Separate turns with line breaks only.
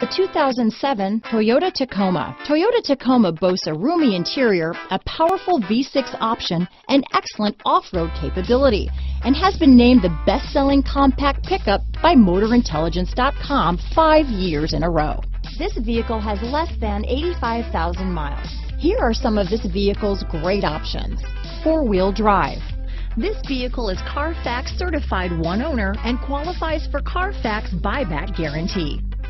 The 2007 Toyota Tacoma. Toyota Tacoma boasts a roomy interior, a powerful V6 option, and excellent off-road capability, and has been named the best-selling compact pickup by MotorIntelligence.com five years in a row. This vehicle has less than 85,000 miles. Here are some of this vehicle's great options. Four-wheel drive. This vehicle is Carfax certified one owner and qualifies for Carfax buyback guarantee.